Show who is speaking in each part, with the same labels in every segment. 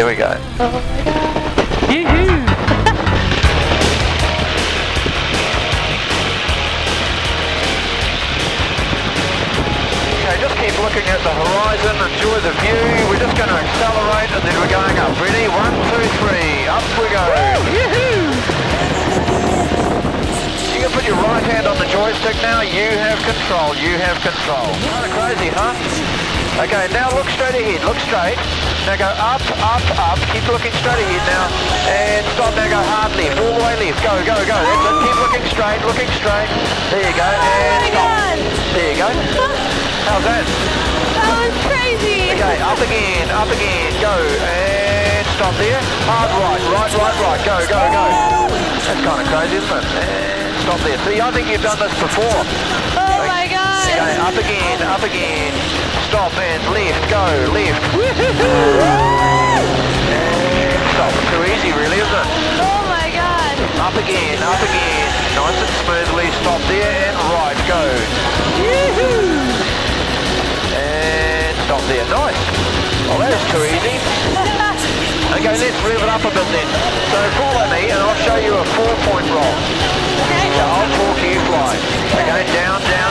Speaker 1: go.
Speaker 2: Oh my god. Yoo-hoo.
Speaker 1: Okay, just keep looking at the horizon, enjoy the view. We're just going to accelerate and then we're going up. Ready? One, two, three. Up we go. You can put your right hand on the joystick now. You have control. You have control. Kind of crazy, huh? Okay, now look straight ahead. Look straight. Now go up, up, up. Keep looking straight ahead now. And stop. Now go hard left. All the way left. Go, go, go. That's it. Keep looking straight. Looking straight. There you go.
Speaker 2: Oh
Speaker 1: And
Speaker 2: my
Speaker 1: stop. There you go. How's that?
Speaker 2: That was crazy.
Speaker 1: Okay, up again, up again, go, and stop there. Hard right, right, right, right, go, go, go. That's kind of crazy, isn't it? And stop there. See, I think you've done this before.
Speaker 2: Oh my god.
Speaker 1: Up again, up again. Stop and left, go, left. And stop. Too easy, really, isn't it?
Speaker 2: Oh my god.
Speaker 1: Up again, up again. Nice and smoothly. Stop there and right, go. And stop there. Nice. Oh, that is too easy. Okay, let's rev it up a bit then. So follow me and I'll show you a four-point roll.
Speaker 2: okay.
Speaker 1: So I'll talk to you fly. Okay, down, down,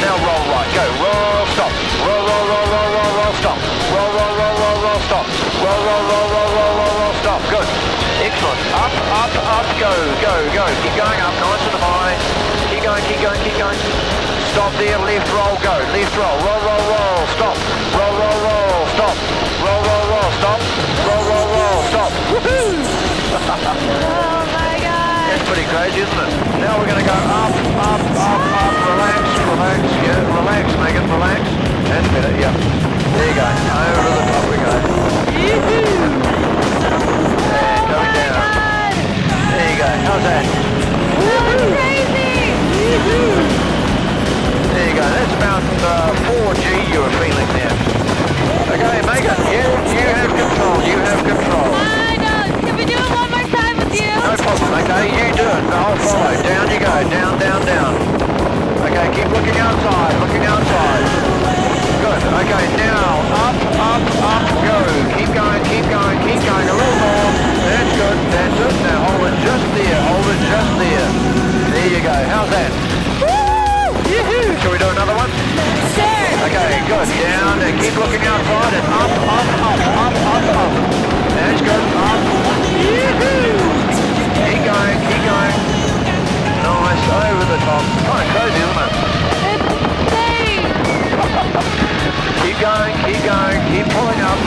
Speaker 1: Now roll right. Go. Roll, stop. Roll, roll, roll, roll, roll, roll, stop. Roll, roll, roll, roll, roll, stop. Roll, roll, roll, roll, roll, roll, roll, stop. Good. Excellent. Up, up, up. Go, go, go. Keep going up. Nice and high. Keep going, keep going, keep going. Stop there. Left roll. Go. Left roll. Roll, roll, roll. Stop. Roll, roll, roll. Stop. Roll, roll, roll. Stop. Roll, roll, roll. Stop. Woohoo!
Speaker 2: Oh my god.
Speaker 1: That's pretty crazy, isn't it? Now we're going to go up, up, up, up. Relax. Okay? You
Speaker 2: do it.
Speaker 1: I'll follow. Down you go. Down, down, down. Okay, keep looking outside. Looking outside. Good. Okay, now up, up, up, go. Keep going, keep going, keep going. A little more. That's good. That's it. Now hold it just there. Hold it just there. There you go. How's that?
Speaker 2: Yoo-hoo.
Speaker 1: Shall we do another one?
Speaker 2: Sure.
Speaker 1: Okay, good. Down and keep looking outside and up, up, up, up, up,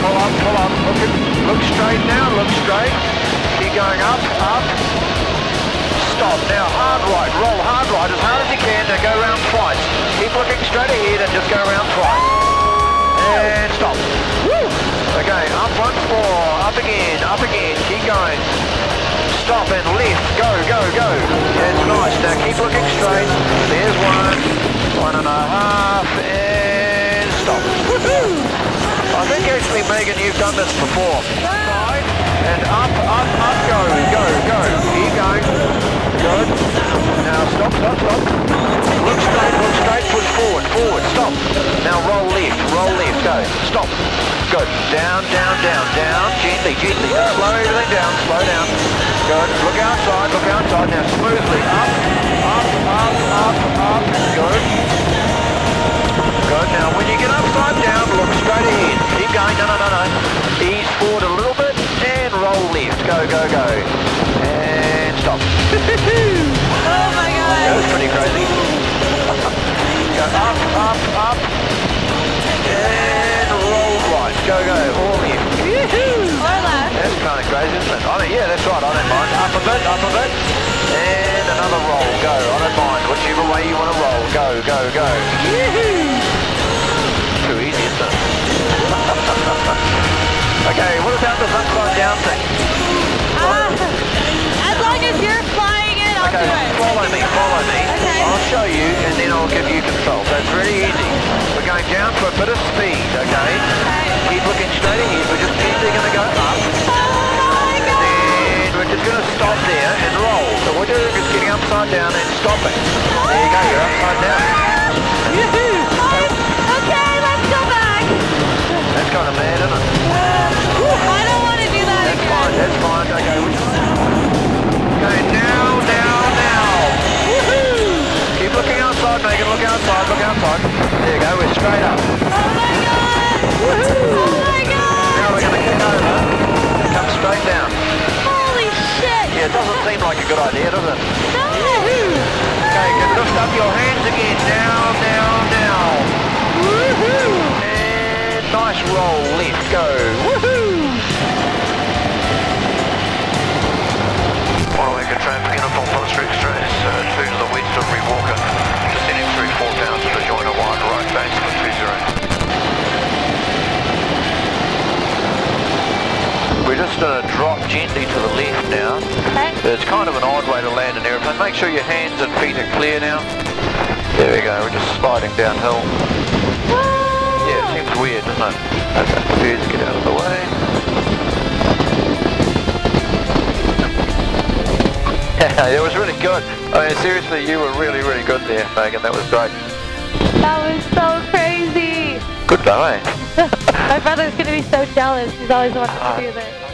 Speaker 1: pull up, pull up. Look, at, look straight now, look straight. Keep going up, up. Stop. Now hard right, roll hard right as hard as you can. Now go round twice. Keep looking straight ahead and just go round twice. And stop. Woo! Okay, up once more, up again, up again, keep going. Stop and left, go, go, go. That's nice. Now keep looking straight. There's one, Meghan, you've done this before. Side and up, up, up, go, go, go. Keep going. Good. Now stop, stop, stop. Look straight, look straight, push forward, forward, stop. Now roll left, roll left, go. Stop. Good. Down, down, down, down. Gently, gently. Slow everything down, slow down. Good. Look outside, look outside. Go. And stop.
Speaker 2: Oh my god.
Speaker 1: That was pretty crazy. go up, up, up. And roll right. Go, go. All left. That's kind of crazy, isn't it? I mean, yeah, that's right. I don't mind. Up a bit, up a bit. And another roll. Go. I don't mind. Whichever way you want to roll. Go, go, go. Too easy, isn't it? okay, what about this upside down thing? Follow me, follow me.
Speaker 2: Okay.
Speaker 1: I'll show you and then I'll give you control. So it's really easy. We're going down to a bit of speed, okay?
Speaker 2: Okay.
Speaker 1: Keep looking straight ahead. We're just gently going to go up.
Speaker 2: Oh.
Speaker 1: And we're just going to stop there and roll. So what we're doing is getting upside down and stopping. There you go, you're upside down.
Speaker 2: Go,
Speaker 1: we're straight up.
Speaker 2: Oh my god. Oh my god.
Speaker 1: Now we're going to kick over and come straight down.
Speaker 2: Holy shit.
Speaker 1: Yeah, it doesn't seem like a good idea, does it?
Speaker 2: No.
Speaker 1: Okay, you can lift up your hands again. Now, now, now. And nice roll left. Go. Woohoo! Just going to drop gently to the left now.
Speaker 2: Okay.
Speaker 1: It's kind of an odd way to land an aeroplane. Make sure your hands and feet are clear now. There we go, we're just sliding downhill. Yeah, it seems weird, doesn't it? Okay, birds get out of the way. It was really good. I mean, seriously, you were really, really good there, Meghan. That was great.
Speaker 2: That was so crazy.
Speaker 1: Good though, eh?
Speaker 2: My brother's gonna be so jealous. He's always wanted to do this.